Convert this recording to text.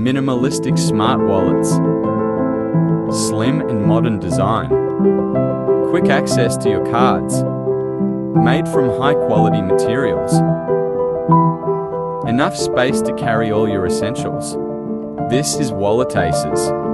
Minimalistic smart wallets. Slim and modern design. Quick access to your cards. Made from high quality materials. Enough space to carry all your essentials. This is Walletaces.